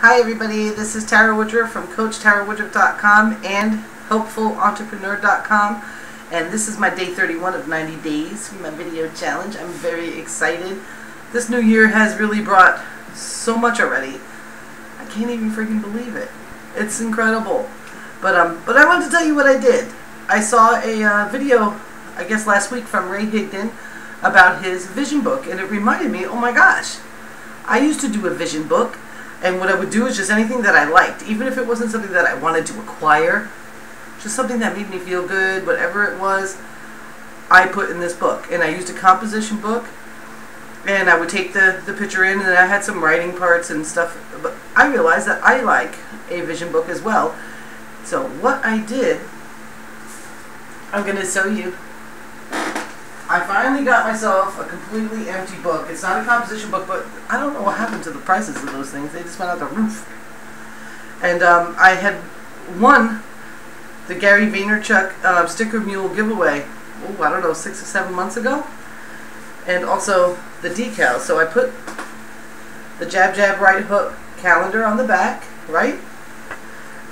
Hi everybody, this is Tara Woodruff from CoachTaraWoodruff.com and HelpfulEntrepreneur.com and this is my day 31 of 90 days, my video challenge. I'm very excited. This new year has really brought so much already. I can't even freaking believe it. It's incredible. But um, but I wanted to tell you what I did. I saw a uh, video, I guess last week from Ray Higdon about his vision book and it reminded me, oh my gosh, I used to do a vision book and what I would do is just anything that I liked, even if it wasn't something that I wanted to acquire, just something that made me feel good, whatever it was, I put in this book. And I used a composition book, and I would take the, the picture in, and I had some writing parts and stuff. But I realized that I like a vision book as well. So what I did, I'm going to show you I finally got myself a completely empty book. It's not a composition book, but I don't know what happened to the prices of those things. They just went out the roof. And um, I had won the Gary Vaynerchuk uh, Sticker Mule giveaway, oh, I don't know, six or seven months ago. And also the decals. So I put the Jab Jab Right Hook calendar on the back, right?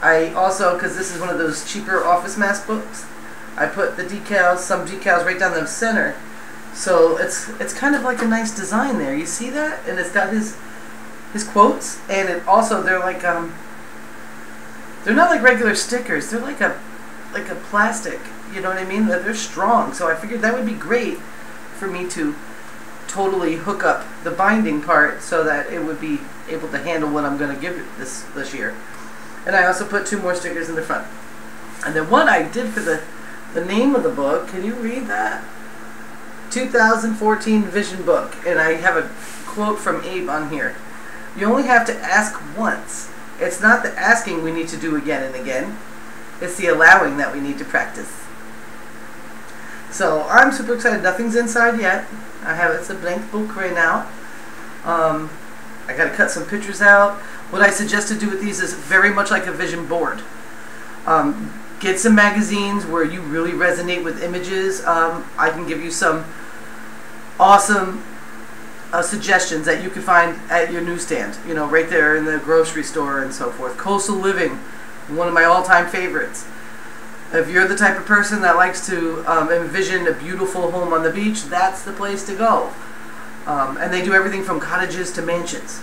I also, because this is one of those cheaper OfficeMax books, I put the decals, some decals right down the center. So it's it's kind of like a nice design there. You see that? And it's got his his quotes and it also they're like um they're not like regular stickers. They're like a like a plastic, you know what I mean? That they're strong. So I figured that would be great for me to totally hook up the binding part so that it would be able to handle what I'm going to give it this this year. And I also put two more stickers in the front. And then what I did for the the name of the book. Can you read that? 2014 Vision Book. And I have a quote from Abe on here. You only have to ask once. It's not the asking we need to do again and again. It's the allowing that we need to practice. So I'm super excited. Nothing's inside yet. I have it's a blank book right now. Um, I got to cut some pictures out. What I suggest to do with these is very much like a vision board. Um, get some magazines where you really resonate with images. Um, I can give you some awesome uh, suggestions that you can find at your newsstand, you know, right there in the grocery store and so forth. Coastal Living, one of my all-time favorites. If you're the type of person that likes to um, envision a beautiful home on the beach, that's the place to go. Um, and they do everything from cottages to mansions.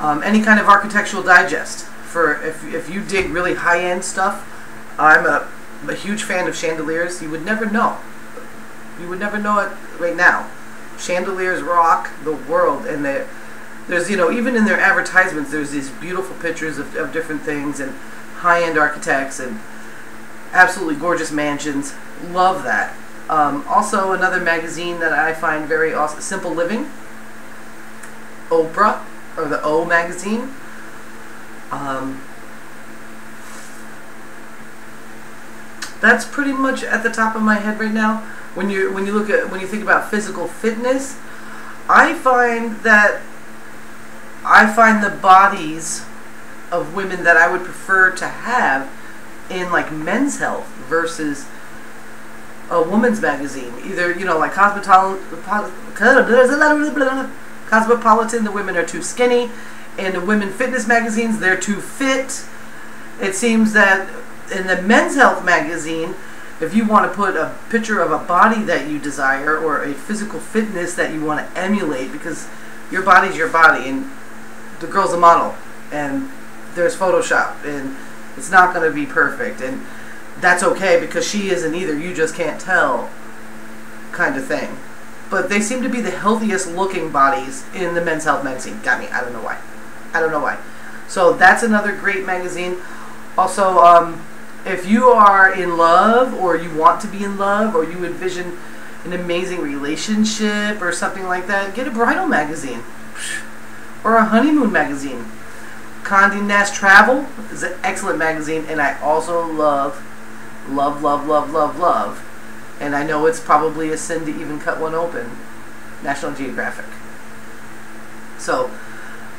Um, any kind of architectural digest for if, if you dig really high-end stuff, I'm a, a huge fan of chandeliers. You would never know. You would never know it right now. Chandeliers rock the world, and there's you know even in their advertisements, there's these beautiful pictures of, of different things and high-end architects and absolutely gorgeous mansions. Love that. Um, also, another magazine that I find very awesome, Simple Living, Oprah, or the O magazine. Um, that's pretty much at the top of my head right now. When you when you look at when you think about physical fitness, I find that I find the bodies of women that I would prefer to have in like men's health versus a woman's magazine. Either, you know, like Cosmopolitan, Cosmopolitan, the women are too skinny, and the women fitness magazines, they're too fit. It seems that in the Men's Health magazine, if you want to put a picture of a body that you desire or a physical fitness that you want to emulate, because your body's your body, and the girl's a model, and there's Photoshop, and it's not going to be perfect, and that's okay because she isn't either. You just can't tell, kind of thing. But they seem to be the healthiest looking bodies in the Men's Health magazine. Got me. I don't know why. I don't know why. So that's another great magazine. Also, um, if you are in love or you want to be in love or you envision an amazing relationship or something like that, get a bridal magazine or a honeymoon magazine. Condé Nast Travel is an excellent magazine, and I also love, love, love, love, love, love, and I know it's probably a sin to even cut one open. National Geographic. So,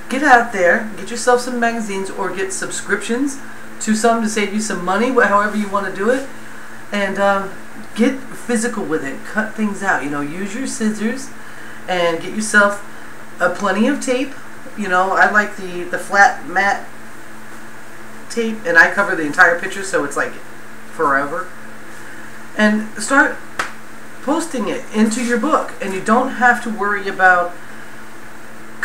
get out there, get yourself some magazines, or get subscriptions to some to save you some money, however you want to do it, and um, get physical with it. Cut things out. You know, use your scissors and get yourself a plenty of tape You know, I like the, the flat matte tape, and I cover the entire picture so it's like forever. And start posting it into your book, and you don't have to worry about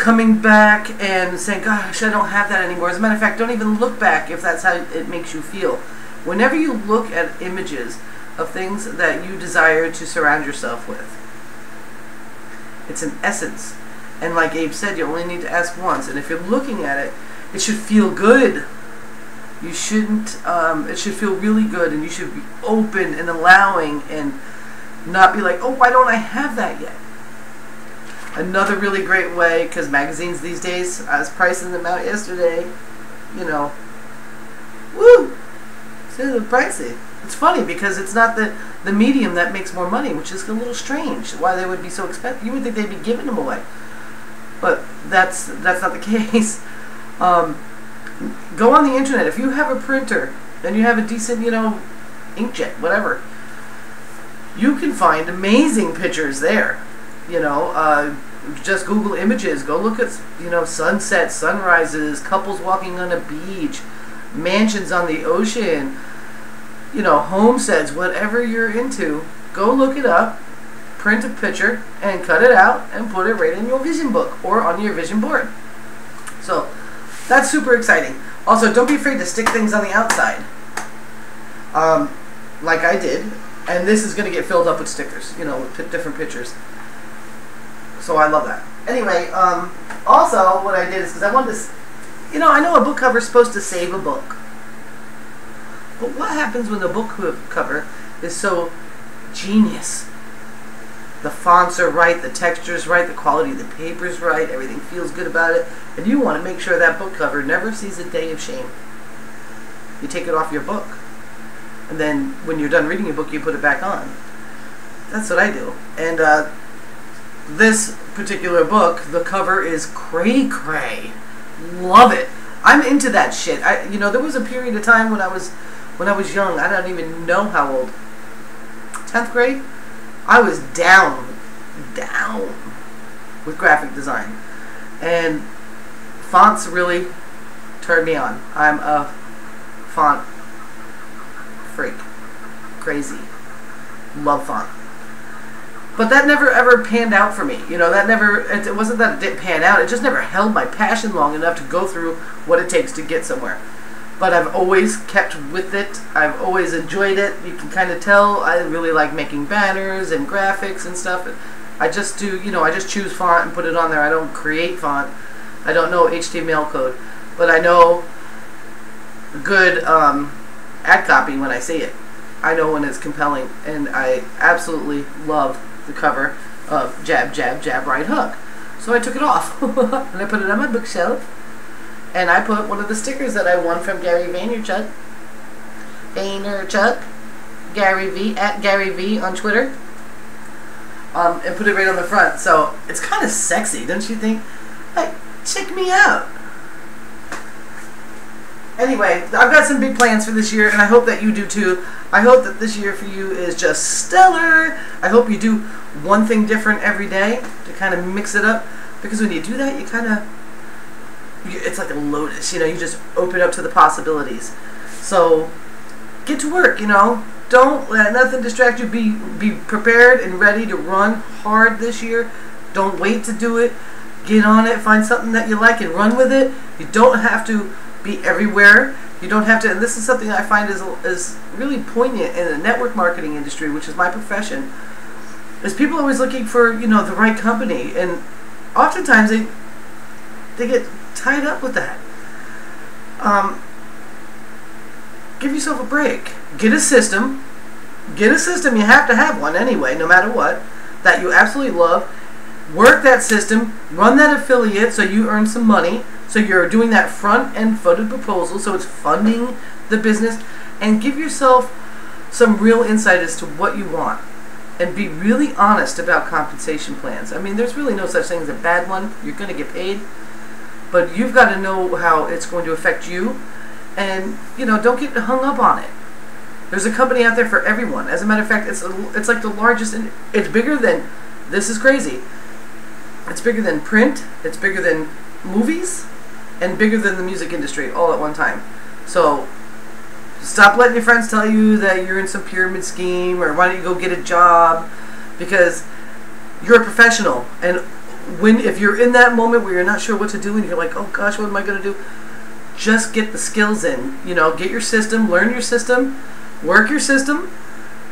coming back and saying, gosh, I don't have that anymore. As a matter of fact, don't even look back if that's how it makes you feel. Whenever you look at images of things that you desire to surround yourself with, it's an essence. And like Abe said, you only need to ask once. And if you're looking at it, it should feel good. You shouldn't, um, it should feel really good and you should be open and allowing and not be like, oh, why don't I have that yet? Another really great way, because magazines these days, I was pricing them out yesterday, you know, woo, a pricey. It's funny because it's not the, the medium that makes more money, which is a little strange. Why they would be so expensive? You would think they'd be giving them away, but that's that's not the case. Um, go on the internet. If you have a printer and you have a decent, you know, inkjet, whatever, you can find amazing pictures there. You know, uh, just Google images. Go look at, you know, sunsets, sunrises, couples walking on a beach, mansions on the ocean, you know, homesteads, whatever you're into. Go look it up, print a picture, and cut it out and put it right in your vision book or on your vision board. So that's super exciting. Also, don't be afraid to stick things on the outside. Um, like I did and this is going to get filled up with stickers, you know, with different pictures. So I love that. Anyway, um, also what I did is because I wanted to, you know, I know a book cover is supposed to save a book. But what happens when the book cover is so genius? The fonts are right, the texture's right, the quality of the paper's right, everything feels good about it, and you want to make sure that book cover never sees a day of shame. You take it off your book and then when you're done reading a book, you put it back on. That's what I do. And uh, this particular book, the cover is cray cray. Love it. I'm into that shit. I, you know, there was a period of time when I was, when I was young. I don't even know how old. Tenth grade. I was down, down with graphic design, and fonts really turned me on. I'm a font freak. Crazy. Love font. But that never ever panned out for me. You know, that never, it, wasn't that it didn't pan out, it just never held my passion long enough to go through what it takes to get somewhere. But I've always kept with it. I've always enjoyed it. You can kind of tell I really like making banners and graphics and stuff. I just do, you know, I just choose font and put it on there. I don't create font. I don't know HTML code. But I know good um, ad copy when I see it. I know when it's compelling, and I absolutely love the cover of Jab, Jab, Jab, Right Hook. So I took it off, and I put it on my bookshelf, and I put one of the stickers that I won from Gary Vaynerchuk, Vaynerchuk, Gary V, at Gary V on Twitter, um, and put it right on the front. So it's kind of sexy, don't you think? Like, check me out anyway, I've got some big plans for this year, and I hope that you do too. I hope that this year for you is just stellar. I hope you do one thing different every day to kind of mix it up, because when you do that, you kind of it's like a lotus, you know. You just open up to the possibilities. So get to work, you know. Don't let nothing distract you. Be be prepared and ready to run hard this year. Don't wait to do it. Get on it. Find something that you like and run with it. You don't have to be everywhere. You don't have to, and this is something I find is, is really poignant in the network marketing industry, which is my profession, is people always looking for, you know, the right company. And oftentimes they, they get tied up with that. Um, give yourself a break. Get a system. Get a system. You have to have one anyway, no matter what, that you absolutely love. Work that system. Run that affiliate so you earn some money so you're doing that front end funded proposal, so it's funding the business, and give yourself some real insight as to what you want. And be really honest about compensation plans. I mean, there's really no such thing as a bad one. You're going to get paid, but you've got to know how it's going to affect you. And, you know, don't get hung up on it. There's a company out there for everyone. As a matter of fact, it's, a, it's like the largest, in, it's bigger than, this is crazy, it's bigger than print, it's bigger than movies and bigger than the music industry all at one time. So stop letting your friends tell you that you're in some pyramid scheme or why don't you go get a job because you're a professional and when if you're in that moment where you're not sure what to do and you're like, "Oh gosh, what am I going to do?" Just get the skills in. You know, get your system, learn your system, work your system.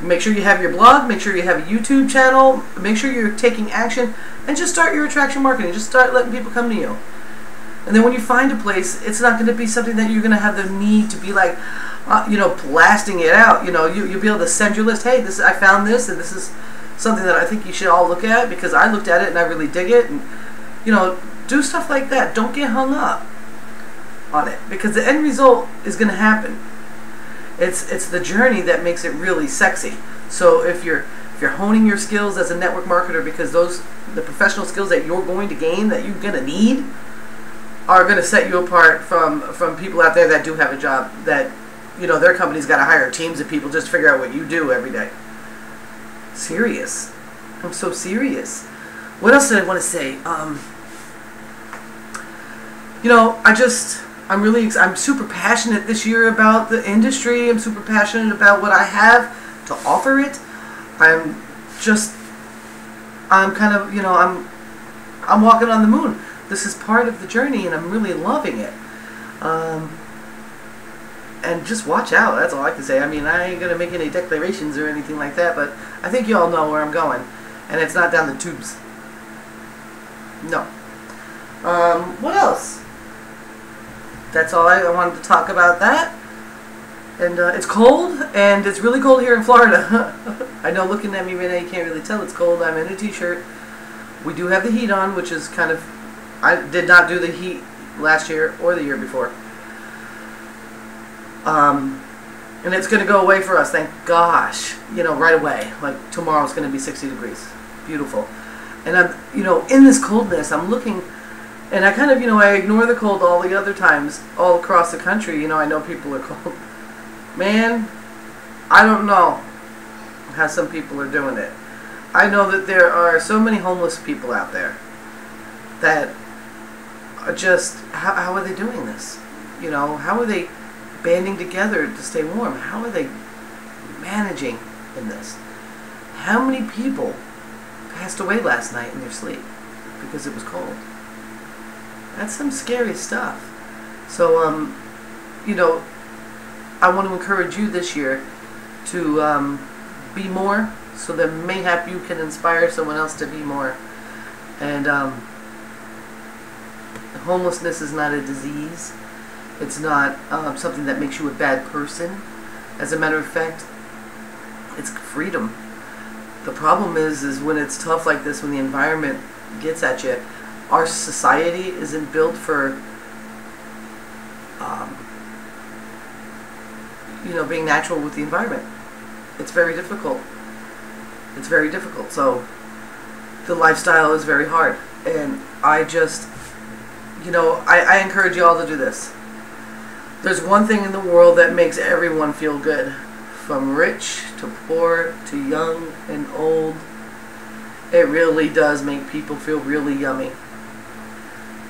Make sure you have your blog, make sure you have a YouTube channel, make sure you're taking action and just start your attraction marketing. Just start letting people come to you. And then when you find a place, it's not going to be something that you're going to have the need to be like, uh, you know, blasting it out. You know, you, you'll be able to send your list, hey, this I found this, and this is something that I think you should all look at because I looked at it and I really dig it. And, you know, do stuff like that. Don't get hung up on it because the end result is going to happen. It's, it's the journey that makes it really sexy. So if you're if you're honing your skills as a network marketer because those the professional skills that you're going to gain that you're going to need are going to set you apart from from people out there that do have a job that you know their company's got to hire teams of people just to figure out what you do every day. Serious. I'm so serious. What else did i want to say? Um you know i just i'm really i'm super passionate this year about the industry. I'm super passionate about what i have to offer it. I'm just i'm kind of you know i'm i'm walking on the moon this is part of the journey and I'm really loving it. Um, and just watch out, that's all I can say. I mean, I ain't going to make any declarations or anything like that, but I think you all know where I'm going. And it's not down the tubes. No. Um, what else? That's all I, I wanted to talk about that. And uh, it's cold, and it's really cold here in Florida. I know looking at me right now you can't really tell it's cold. I'm in a t-shirt. We do have the heat on, which is kind of I did not do the heat last year or the year before. Um, and it's going to go away for us, thank gosh. You know, right away. Like tomorrow's going to be 60 degrees. Beautiful. And I'm, you know, in this coldness, I'm looking, and I kind of, you know, I ignore the cold all the other times all across the country. You know, I know people are cold. Man, I don't know how some people are doing it. I know that there are so many homeless people out there that just how, how are they doing this? You know, how are they banding together to stay warm? How are they managing in this? How many people passed away last night in their sleep because it was cold? That's some scary stuff. So, um, you know, I want to encourage you this year to um, be more so that mayhap you can inspire someone else to be more. And um, homelessness is not a disease. It's not um, something that makes you a bad person. As a matter of fact, it's freedom. The problem is, is when it's tough like this, when the environment gets at you, our society isn't built for, um, you know, being natural with the environment. It's very difficult. It's very difficult. So the lifestyle is very hard. And I just you know, I, I encourage you all to do this. There's one thing in the world that makes everyone feel good. From rich to poor to young and old. It really does make people feel really yummy.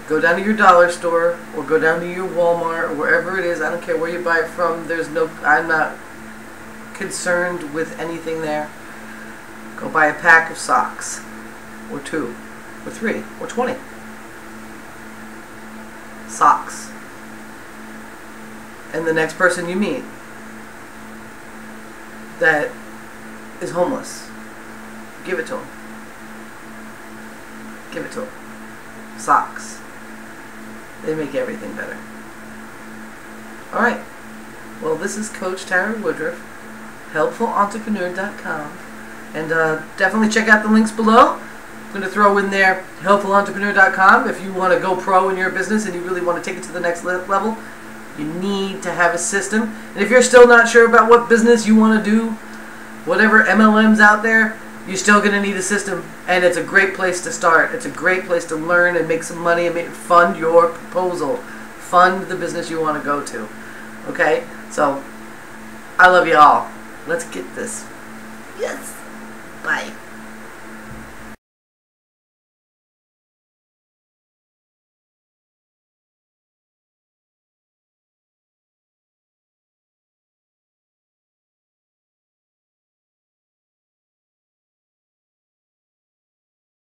Go down to your dollar store or go down to your Walmart or wherever it is. I don't care where you buy it from. There's no, I'm not concerned with anything there. Go buy a pack of socks or two or three or 20 socks. And the next person you meet that is homeless, give it to him. Give it to him. Socks. They make everything better. Alright. Well, this is Coach Tara Woodruff, helpfulentrepreneur.com. And uh, definitely check out the links below. I'm going to throw in there helpfulentrepreneur.com if you want to go pro in your business and you really want to take it to the next level. You need to have a system. And if you're still not sure about what business you want to do, whatever MLM's out there, you're still going to need a system. And it's a great place to start. It's a great place to learn and make some money and make, fund your proposal. Fund the business you want to go to. Okay? So, I love you all. Let's get this. Yes. Bye.